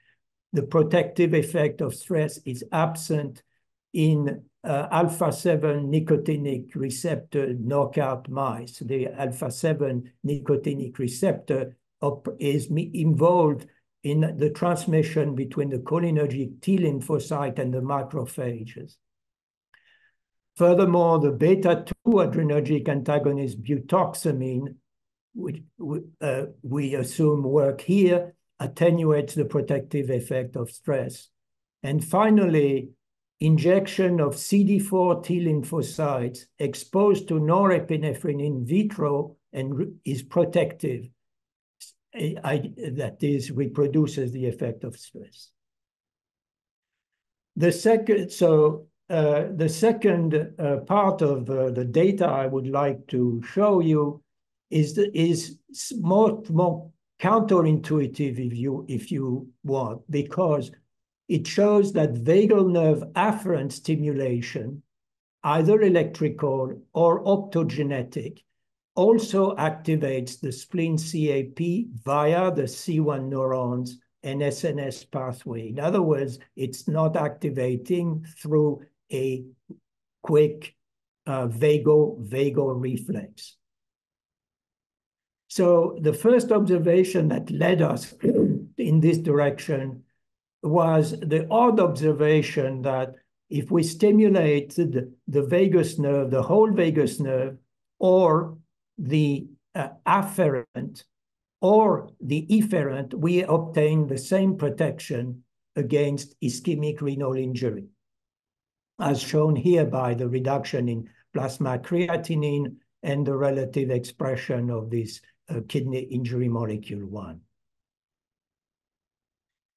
the protective effect of stress is absent in uh, alpha-7 nicotinic receptor knockout mice. The alpha-7 nicotinic receptor is involved in the transmission between the cholinergic T lymphocyte and the macrophages. Furthermore, the beta-2 adrenergic antagonist butoxamine, which uh, we assume work here, attenuates the protective effect of stress. And finally, injection of CD4 T lymphocytes exposed to norepinephrine in vitro and is protective. I, that is, reproduces the effect of stress. The second, so uh, the second uh, part of uh, the data I would like to show you is the, is more more counterintuitive if you if you want because it shows that vagal nerve afferent stimulation, either electrical or optogenetic, also activates the spleen CAP via the C1 neurons and SNS pathway. In other words, it's not activating through a quick uh, vagal, vagal reflex. So the first observation that led us <clears throat> in this direction was the odd observation that if we stimulate the, vagus nerve, the whole vagus nerve, or the uh, afferent or the efferent, we obtain the same protection against ischemic renal injury, as shown here by the reduction in plasma creatinine and the relative expression of this kidney injury molecule 1.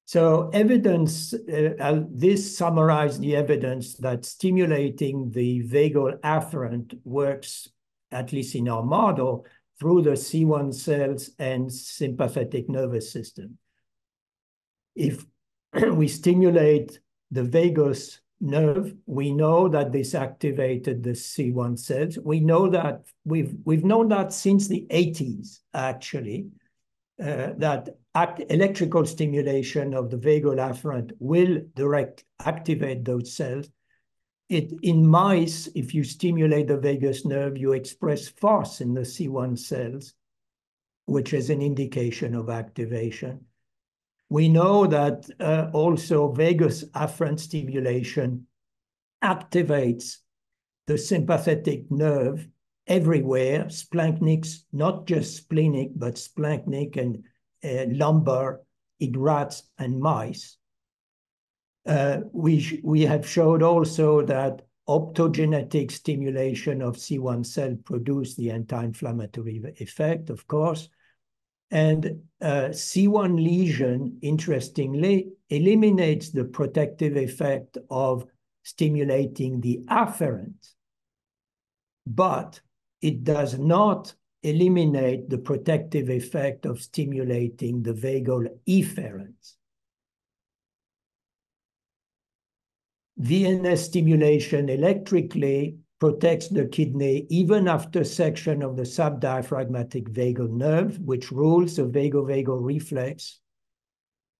So evidence, uh, uh, this summarized the evidence that stimulating the vagal afferent works, at least in our model, through the C1 cells and sympathetic nervous system. If <clears throat> we stimulate the vagus nerve, we know that this activated the C1 cells. We know that we've we've known that since the 80s, actually, uh, that act, electrical stimulation of the vagal afferent will direct activate those cells. It, in mice, if you stimulate the vagus nerve, you express FOS in the C1 cells, which is an indication of activation. We know that uh, also vagus afferent stimulation activates the sympathetic nerve everywhere, splanchnics, not just splenic, but splanchnic and uh, lumbar in rats and mice. Uh, we, we have showed also that optogenetic stimulation of C1 cell produce the anti-inflammatory effect, of course. And uh, C1 lesion, interestingly, eliminates the protective effect of stimulating the afferent, but it does not eliminate the protective effect of stimulating the vagal efferents. VNS stimulation electrically protects the kidney even after section of the subdiaphragmatic vagal nerve, which rules the vagal-vagal reflex.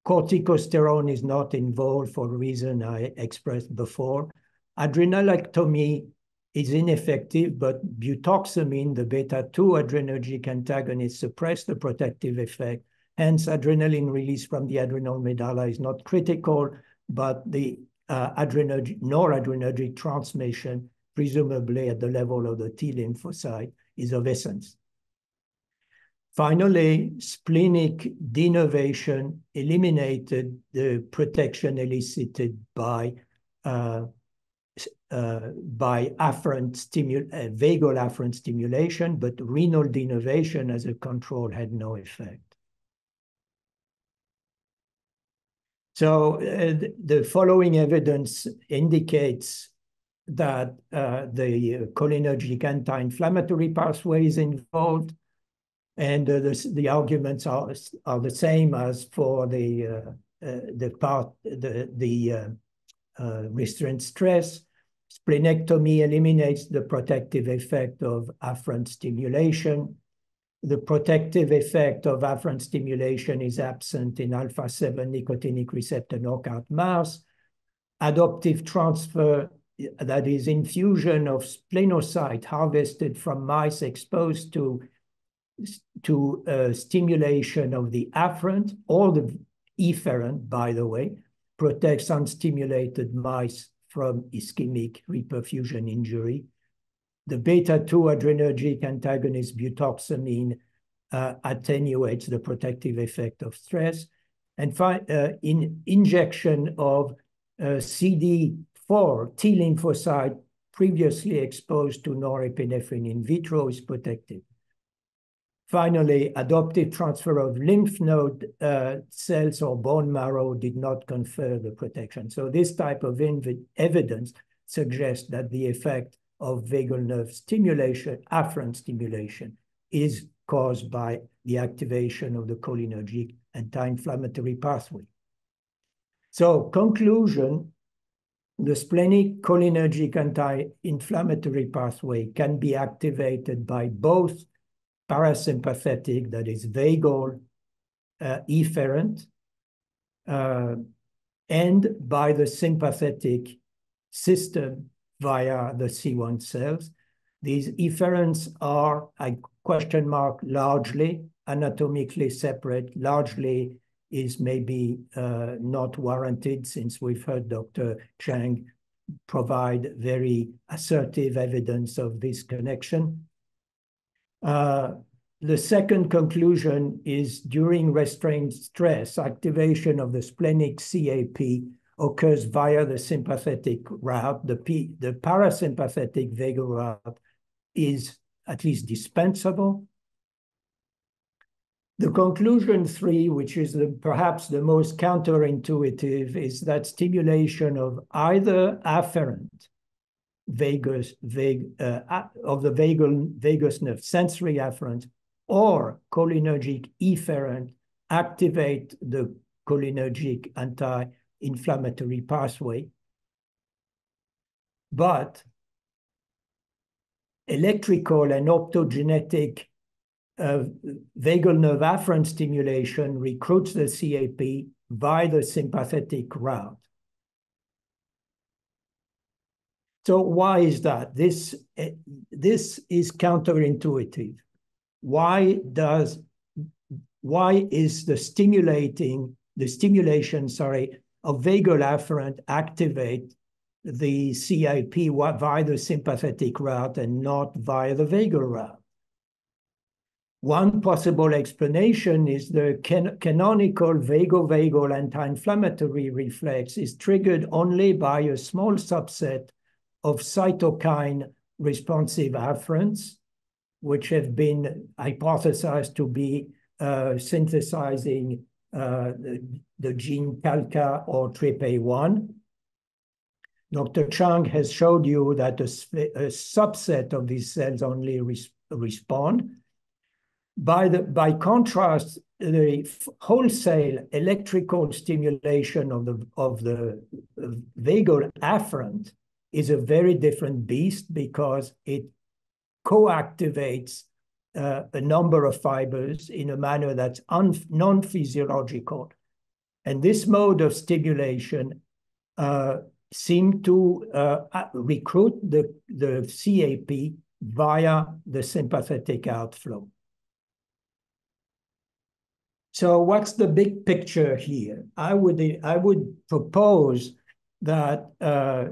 Corticosterone is not involved for the reason I expressed before. Adrenalectomy is ineffective, but butoxamine, the beta-2 adrenergic antagonist, suppress the protective effect. Hence, adrenaline release from the adrenal medulla is not critical, but the uh, adrenergic, noradrenergic transmission, presumably at the level of the T lymphocyte, is of essence. Finally, splenic denervation eliminated the protection elicited by uh, uh, by afferent stimul uh, vagal afferent stimulation, but renal denervation as a control had no effect. So uh, the following evidence indicates that uh, the cholinergic anti-inflammatory pathway is involved, and uh, the, the arguments are, are the same as for the uh, the part the the restraint stress. Splenectomy eliminates the protective effect of afferent stimulation. The protective effect of afferent stimulation is absent in alpha-7 nicotinic receptor knockout mouse. Adoptive transfer, that is infusion of splenocyte harvested from mice exposed to, to uh, stimulation of the afferent or the efferent, by the way, protects unstimulated mice from ischemic reperfusion injury. The beta-2 adrenergic antagonist butoxamine uh, attenuates the protective effect of stress. And uh, in injection of uh, CD4 for T lymphocyte previously exposed to norepinephrine in vitro is protected. Finally, adoptive transfer of lymph node uh, cells or bone marrow did not confer the protection. So this type of evidence suggests that the effect of vagal nerve stimulation, afferent stimulation, is caused by the activation of the cholinergic anti-inflammatory pathway. So conclusion, the splenic cholinergic anti-inflammatory pathway can be activated by both parasympathetic, that is vagal uh, efferent, uh, and by the sympathetic system via the C1 cells. These efferents are, I question mark, largely anatomically separate, largely is maybe uh, not warranted since we've heard Dr. Chang provide very assertive evidence of this connection. Uh, the second conclusion is during restrained stress, activation of the splenic CAP occurs via the sympathetic route. The, P, the parasympathetic vagal route is at least dispensable. The conclusion three, which is the, perhaps the most counterintuitive, is that stimulation of either afferent vagus, vag, uh, of the vagal, vagus nerve, sensory afferent, or cholinergic efferent activate the cholinergic anti-inflammatory pathway. But electrical and optogenetic uh, vagal nerve afferent stimulation recruits the CAP via the sympathetic route. So why is that? This, uh, this is counterintuitive. Why does why is the stimulating the stimulation sorry of vagal afferent activate the CIP via the sympathetic route and not via the vagal route? One possible explanation is the can canonical vago-vagal anti-inflammatory reflex is triggered only by a small subset of cytokine responsive afferents, which have been hypothesized to be uh, synthesizing uh, the, the, gene CALCA or TRPA1. Dr. Chang has showed you that a, a subset of these cells only res respond. By, the, by contrast, the wholesale electrical stimulation of the, of the vagal afferent is a very different beast because it co-activates uh, a number of fibers in a manner that's non-physiological. And this mode of stimulation uh, seemed to uh, recruit the, the CAP via the sympathetic outflow. So what's the big picture here? I would, I would propose that uh,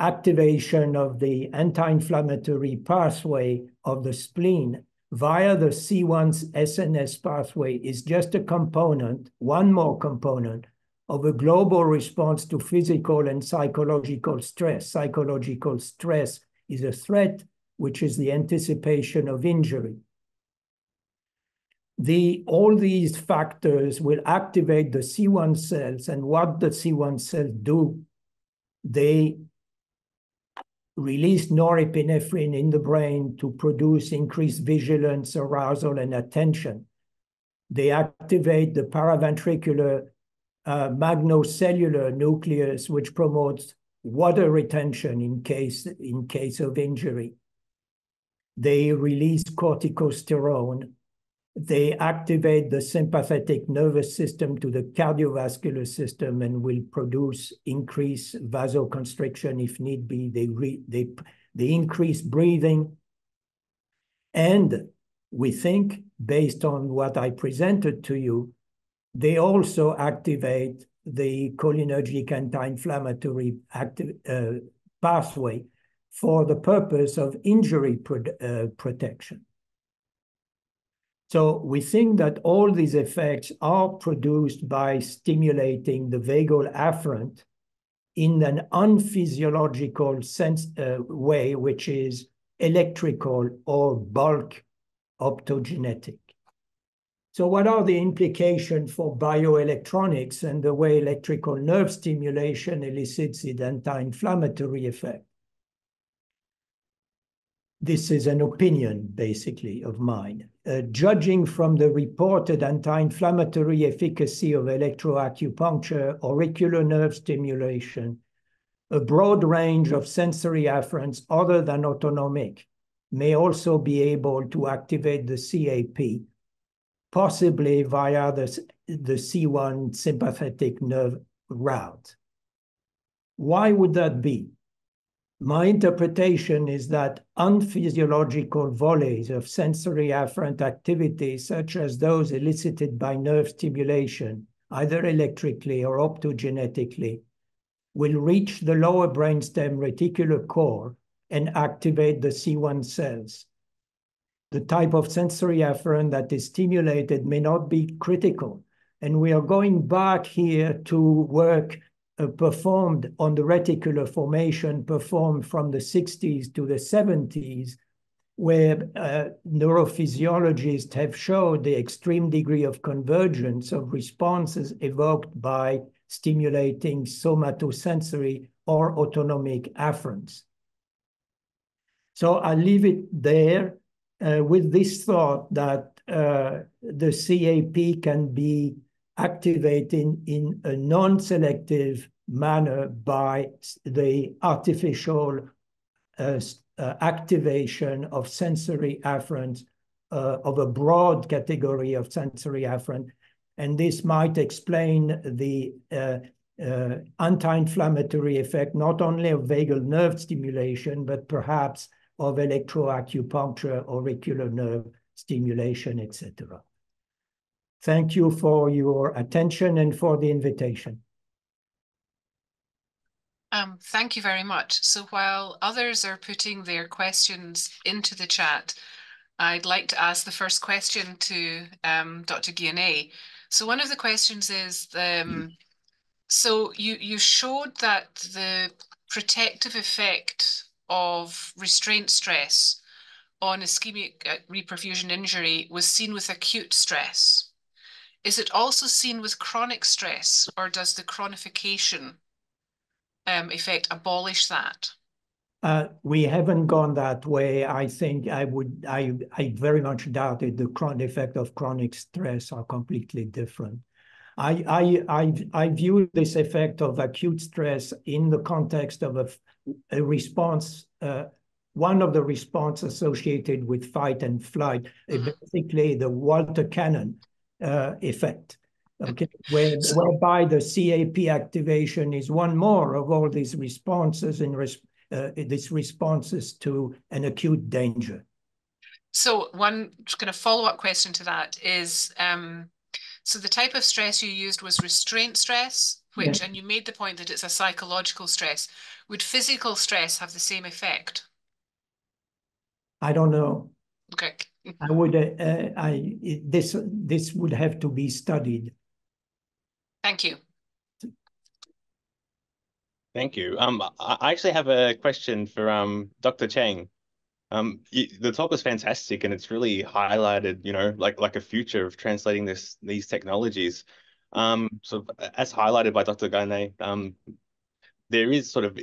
activation of the anti-inflammatory pathway of the spleen via the C1's SNS pathway is just a component, one more component, of a global response to physical and psychological stress. Psychological stress is a threat, which is the anticipation of injury. The, all these factors will activate the C1 cells, and what the C1 cells do, they release norepinephrine in the brain to produce increased vigilance, arousal, and attention. They activate the paraventricular uh, magnocellular nucleus, which promotes water retention in case, in case of injury. They release corticosterone, they activate the sympathetic nervous system to the cardiovascular system and will produce increased vasoconstriction if need be. They, re, they, they increase breathing. And we think, based on what I presented to you, they also activate the cholinergic anti-inflammatory uh, pathway for the purpose of injury pro uh, protection. So we think that all these effects are produced by stimulating the vagal afferent in an unphysiological sense uh, way, which is electrical or bulk optogenetic. So what are the implications for bioelectronics and the way electrical nerve stimulation elicits the anti-inflammatory effect? This is an opinion, basically, of mine. Uh, judging from the reported anti-inflammatory efficacy of electroacupuncture, auricular nerve stimulation, a broad range of sensory afferents other than autonomic may also be able to activate the CAP possibly via the, the C1 sympathetic nerve route. Why would that be? My interpretation is that unphysiological volleys of sensory afferent activity, such as those elicited by nerve stimulation, either electrically or optogenetically, will reach the lower brainstem reticular core and activate the C1 cells the type of sensory afferent that is stimulated may not be critical. And we are going back here to work uh, performed on the reticular formation performed from the 60s to the 70s, where uh, neurophysiologists have showed the extreme degree of convergence of responses evoked by stimulating somatosensory or autonomic afferents. So I'll leave it there uh, with this thought that uh, the CAP can be activated in a non-selective manner by the artificial uh, uh, activation of sensory afferents uh, of a broad category of sensory afferent. And this might explain the uh, anti-inflammatory effect, not only of vagal nerve stimulation, but perhaps of electroacupuncture, auricular nerve stimulation, etc. Thank you for your attention and for the invitation. Um, thank you very much. So while others are putting their questions into the chat, I'd like to ask the first question to um, Dr. Guillenet. So one of the questions is, um, so you, you showed that the protective effect of restraint stress on ischemic uh, reperfusion injury was seen with acute stress. Is it also seen with chronic stress, or does the chronification um, effect abolish that? Uh, we haven't gone that way. I think I would, I, I very much doubt it. The chronic effect of chronic stress are completely different. I, I, I, I view this effect of acute stress in the context of a, a response, uh, one of the response associated with fight and flight, mm-hmm. basically the Walter Cannon uh, effect. Okay, where, whereby the CAP activation is one more of all these responses in res uh, these responses to an acute danger. So one kind of follow-up question to that is, um, so the type of stress you used was restraint stress, which, and you made the point that it's a psychological stress. Would physical stress have the same effect? I don't know. Okay. I would, uh, uh I, this, this would have to be studied. Thank you. Thank you. Um, I actually have a question for um Dr. Chang. Um, the talk was fantastic, and it's really highlighted, you know, like like a future of translating this these technologies. Um, so as highlighted by Dr. Guillenet, um, there is sort of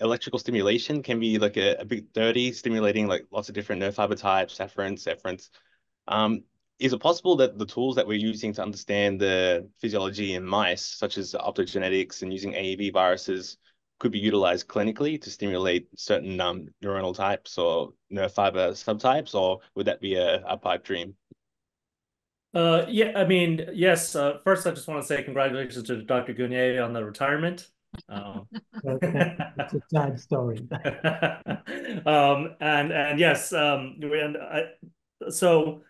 electrical stimulation can be like a, a bit dirty, stimulating like lots of different nerve fiber types, afferents, efferents. Um, is it possible that the tools that we're using to understand the physiology in mice, such as optogenetics and using AAV viruses, could be utilized clinically to stimulate certain um, neuronal types or nerve fiber subtypes, or would that be a, a pipe dream? Uh, yeah, I mean, yes. Uh, first, I just want to say congratulations to Dr. Guillenet on the retirement. <laughs> Um, it's a sad story. <laughs> um, and and yes, um, and I, so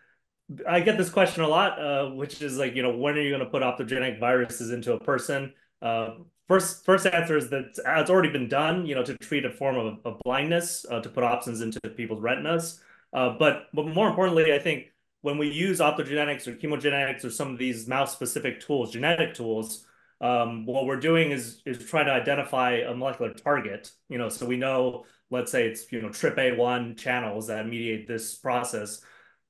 I get this question a lot, uh, which is like, you know, when are you going to put optogenic viruses into a person? Uh, First, first answer is that it's already been done, you know, to treat a form of, of blindness, uh, to put opsins into people's retinas. Uh, but, but more importantly, I think when we use optogenetics or chemogenetics or some of these mouse-specific tools, genetic tools, um, what we're doing is is trying to identify a molecular target. You know, so we know, let's say it's you know TRPA1 channels that mediate this process.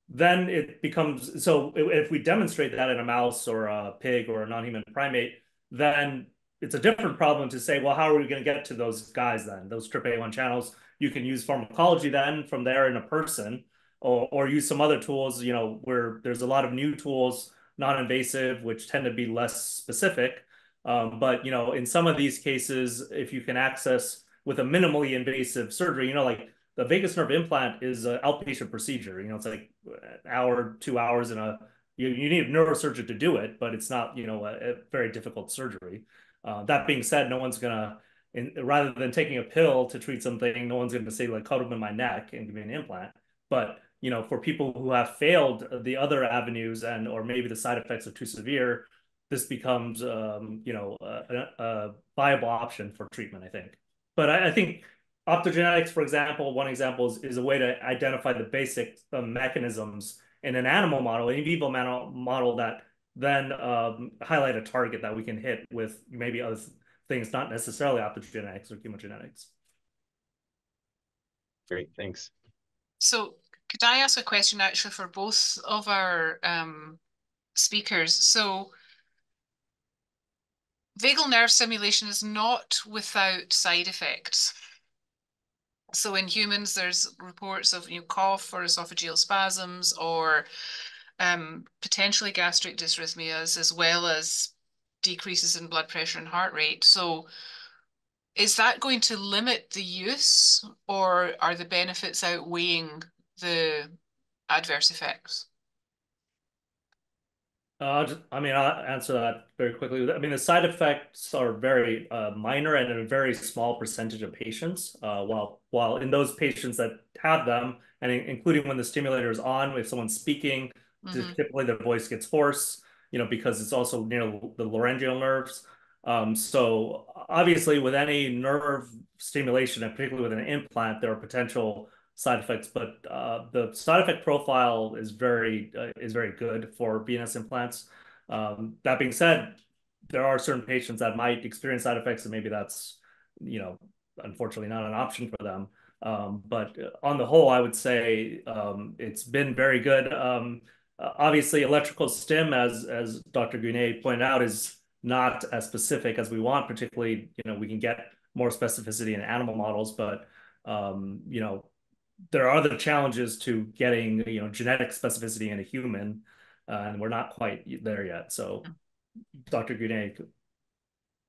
Then it becomes so if we demonstrate that in a mouse or a pig or a non-human primate, then it's a different problem to say, well, how are we going to get to those guys then? Those TRPA1 channels. You can use pharmacology then from there in a person, or or use some other tools. You know, where there's a lot of new tools, non-invasive, which tend to be less specific um, but you know, in some of these cases, if you can access with a minimally invasive surgery, you know, like the vagus nerve implant is an outpatient procedure. You know, it's like an hour, two hours in a. You, you need a neurosurgeon to do it, but it's not you know a, a very difficult surgery. Uh, that being said, no one's gonna. In, rather than taking a pill to treat something, no one's going to say like cuddle in my neck and give me an implant. But you know, for people who have failed the other avenues and or maybe the side effects are too severe, this becomes um, you know a, a, viable option for treatment. I think, but I, I, think optogenetics, for example, one example is, is a way to identify the basic uh, mechanisms in an animal model, an in vivo model model that then um, highlight a target that we can hit with maybe other things, not necessarily optogenetics or chemogenetics. Great, thanks. So could I ask a question actually for both of our um, speakers? So vagal nerve stimulation is not without side effects. So in humans, there's reports of you know, cough or esophageal spasms or um, potentially gastric dysrhythmias, as well as decreases in blood pressure and heart rate. So is that going to limit the use or are the benefits outweighing the adverse effects? Uh, just, I mean, I'll answer that very quickly. I mean, the side effects are very uh, minor and in a very small percentage of patients. Uh, while while in those patients that have them, and in, including when the stimulator is on, if someone's speaking, mm-hmm. typically their voice gets hoarse. You know, because it's also near the laryngeal nerves. Um, so obviously, with any nerve stimulation, and particularly with an implant, there are potential side effects, but uh, the side effect profile is very uh, is very good for BNS implants. Um, that being said, there are certain patients that might experience side effects, and maybe that's you know unfortunately not an option for them. Um, but on the whole, I would say um, it's been very good. Um, obviously, electrical stim, as as Dr. Guinet pointed out, is not as specific as we want. Particularly, you know, we can get more specificity in animal models, but um, you know, there are other challenges to getting you know genetic specificity in a human, uh, and we're not quite there yet. So, Dr. Guinet,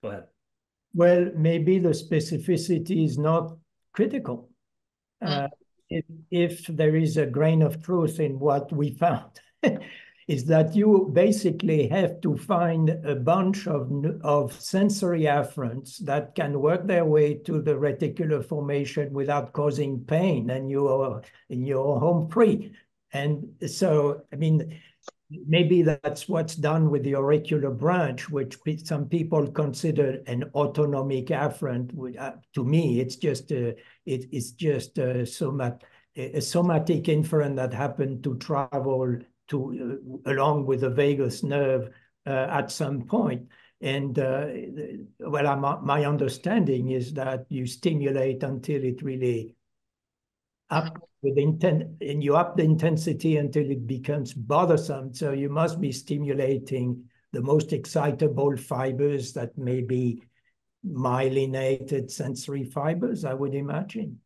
go ahead. Well, maybe the specificity is not critical. Uh, if, if there is a grain of truth in what we found, <laughs> is that you basically have to find a bunch of, of sensory afferents that can work their way to the reticular formation without causing pain, and you are, and you're home free. And so, I mean, maybe that's what's done with the auricular branch, which some people consider an autonomic afferent. Uh, to me, it's just a, it, it's just a, somat, a somatic inferent that happened to travel to uh, along with the vagus nerve uh, at some point. And uh, well, I'm, my understanding is that you stimulate until it really up with intent, and you up the intensity until it becomes bothersome. So you must be stimulating the most excitable fibers that may be myelinated sensory fibers, I would imagine.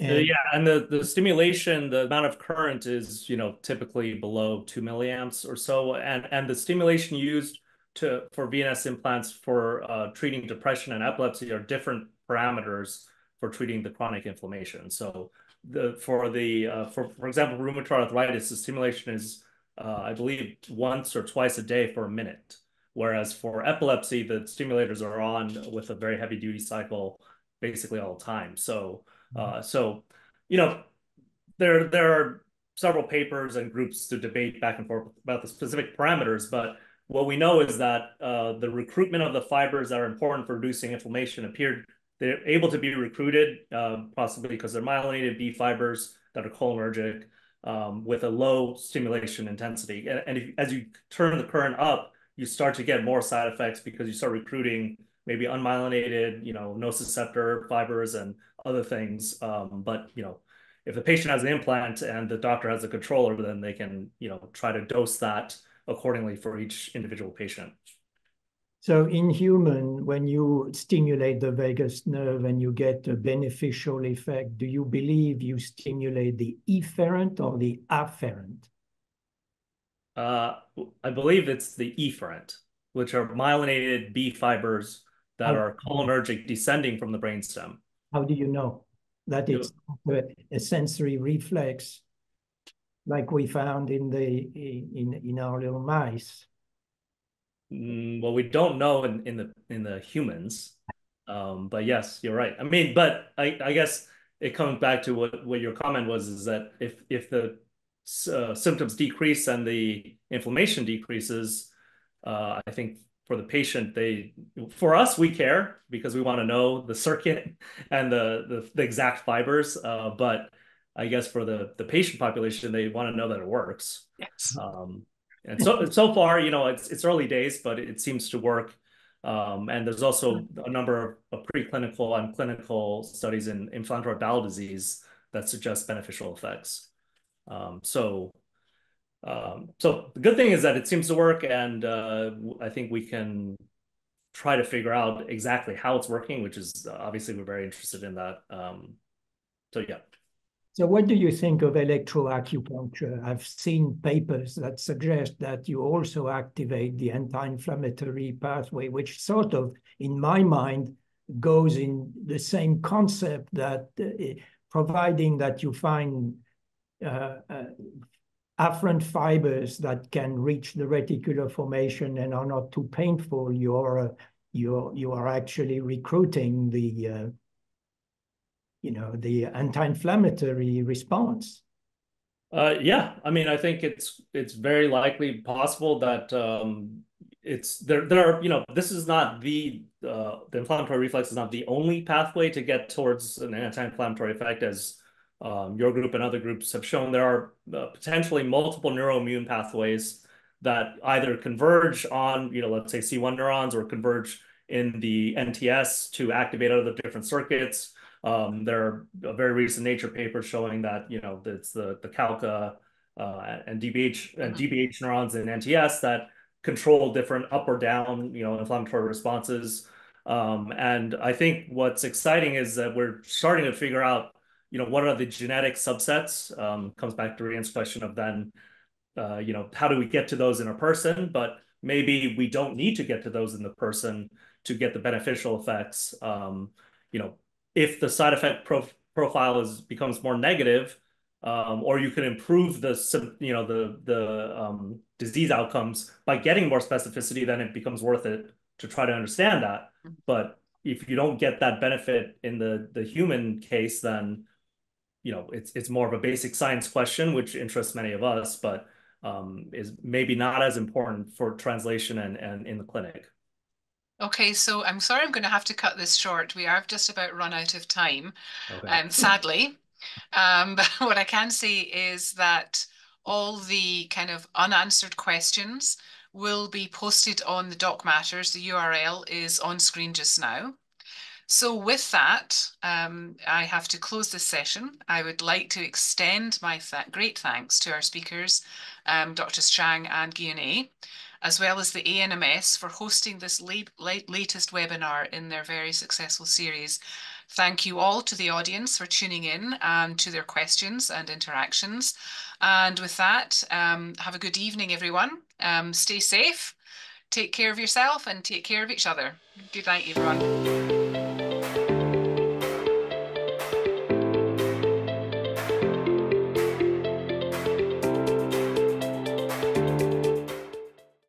Uh, and, yeah, and the the stimulation, the amount of current is you know typically below two milliamps or so, and and the stimulation used to for VNS implants for uh, treating depression and epilepsy are different parameters for treating the chronic inflammation. So the for the uh, for for example rheumatoid arthritis, the stimulation is uh, I believe once or twice a day for a minute, whereas for epilepsy the stimulators are on with a very heavy duty cycle basically all the time. So uh, so, you know, there there are several papers and groups to debate back and forth about the specific parameters, but what we know is that uh, the recruitment of the fibers that are important for reducing inflammation appeared they're able to be recruited, uh, possibly because they're myelinated B fibers that are cholinergic um, with a low stimulation intensity. And, and if, as you turn the current up, you start to get more side effects because you start recruiting maybe unmyelinated, you know, nociceptor fibers and other things. Um, but you know, if the patient has an implant and the doctor has a controller, then they can, you know, try to dose that accordingly for each individual patient. So in human, when you stimulate the vagus nerve and you get a beneficial effect, do you believe you stimulate the efferent or the afferent? Uh, I believe it's the efferent, which are myelinated B fibers that are cholinergic descending from the brainstem. How do you know that it's a sensory reflex like we found in the in in our little mice? Mm, well, we don't know in, in the in the humans, um, but yes, you're right. I mean, but I, I guess it comes back to what, what your comment was is that if if the uh, symptoms decrease and the inflammation decreases, uh, I think for the patient, they for us we care because we want to know the circuit <laughs> and the the, the exact fibers. Uh, but I guess for the the patient population, they want to know that it works. Yes. Um, and so so far, you know, it's it's early days, but it seems to work. Um, and there's also a number of preclinical and clinical studies in inflammatory bowel disease that suggest beneficial effects. Um, so, um, so the good thing is that it seems to work, and uh, I think we can try to figure out exactly how it's working, which is obviously we're very interested in that. Um, so yeah. So what do you think of electroacupuncture? I've seen papers that suggest that you also activate the anti-inflammatory pathway, which sort of, in my mind, goes in the same concept that uh, providing that you find uh, uh, afferent fibers that can reach the reticular formation and are not too painful, you're, you're, you are actually recruiting the uh, you know, the anti-inflammatory response. Uh, yeah, I mean, I think it's it's very likely possible that um, it's there. There are, you know, this is not the uh, the inflammatory reflex is not the only pathway to get towards an anti-inflammatory effect, as um, your group and other groups have shown. There are uh, potentially multiple neuroimmune pathways that either converge on, you know, let's say C1 neurons or converge in the NTS to activate other different circuits. Um, there are a very recent Nature paper showing that you know it's the the Calca uh, and DBH and mm-hmm. DBH neurons in NTS that control different up or down you know inflammatory responses. Um, and I think what's exciting is that we're starting to figure out you know what are the genetic subsets. Um, comes back to Rian's question of then uh, you know how do we get to those in a person, but maybe we don't need to get to those in the person to get the beneficial effects. Um, you know, if the side effect prof profile is becomes more negative, um, or you can improve the you know the the um, disease outcomes by getting more specificity, then it becomes worth it to try to understand that. But if you don't get that benefit in the the human case, then you know it's it's more of a basic science question, which interests many of us, but um, is maybe not as important for translation and and in the clinic. Okay, so I'm sorry I'm going to have to cut this short. We have just about run out of time, okay. um, sadly. Um, <laughs> but what I can say is that all the kind of unanswered questions will be posted on the Doc Matters. The URL is on screen just now. So with that, um, I have to close this session. I would like to extend my th great thanks to our speakers, um, Drs. Chang and Guillenet as well as the ANMS for hosting this late, late, latest webinar in their very successful series. Thank you all to the audience for tuning in and to their questions and interactions. And with that, um, have a good evening, everyone. Um, stay safe, take care of yourself and take care of each other. Good night, everyone.